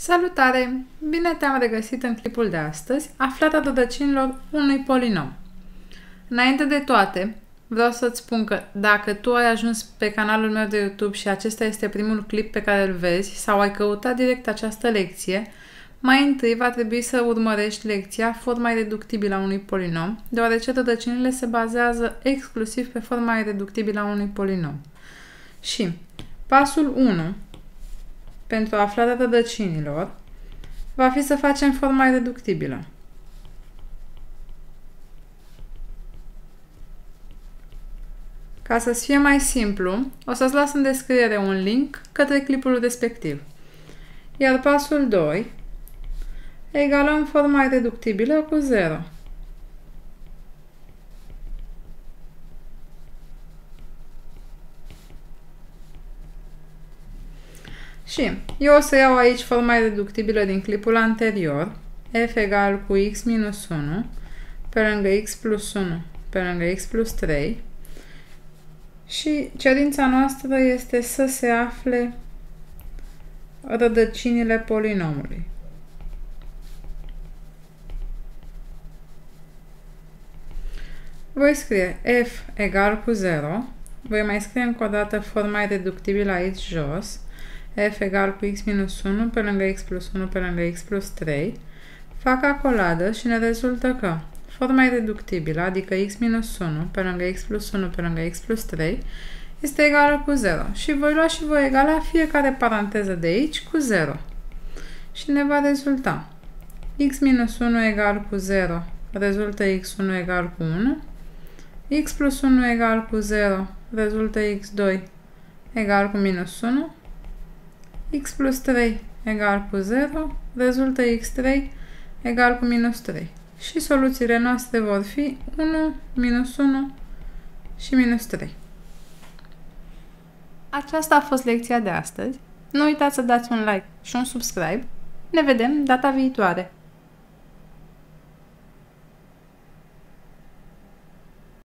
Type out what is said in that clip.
Salutare! Bine te-am regăsit în clipul de astăzi, aflarea rădăcinilor unui polinom. Înainte de toate, vreau să-ți spun că dacă tu ai ajuns pe canalul meu de YouTube și acesta este primul clip pe care îl vezi sau ai căutat direct această lecție, mai întâi va trebui să urmărești lecția forma reductibilă a unui polinom, deoarece rădăcinile se bazează exclusiv pe forma reductibilă a unui polinom. Și pasul 1 pentru aflarea rădăcinilor va fi să facem forma reductibilă. Ca să fie mai simplu, o să-ți las în descriere un link către clipul respectiv. Iar pasul 2, egalăm forma reductibilă cu 0. Și eu o să iau aici forma reductibilă din clipul anterior, f egal cu x minus 1 pe lângă x plus 1 pe lângă x plus 3 și cerința noastră este să se afle rădăcinile polinomului. Voi scrie f egal cu 0, voi mai scrie încă o dată forma reductibilă aici jos, f egal cu x minus 1 pe lângă x plus 1 pe lângă x plus 3, fac acoladă și ne rezultă că forma e reductibilă, adică x minus 1 pe lângă x plus 1 pe lângă x plus 3, este egală cu 0. Și voi lua și voi egala fiecare paranteză de aici cu 0. Și ne va rezulta x minus 1 egal cu 0, rezultă x1 egal cu 1, x plus 1 egal cu 0, rezultă x2 egal cu minus 1, x plus 3 egal cu 0, rezultă x3 egal cu minus 3. Și soluțiile noastre vor fi 1, minus 1 și minus 3. Aceasta a fost lecția de astăzi. Nu uitați să dați un like și un subscribe. Ne vedem data viitoare!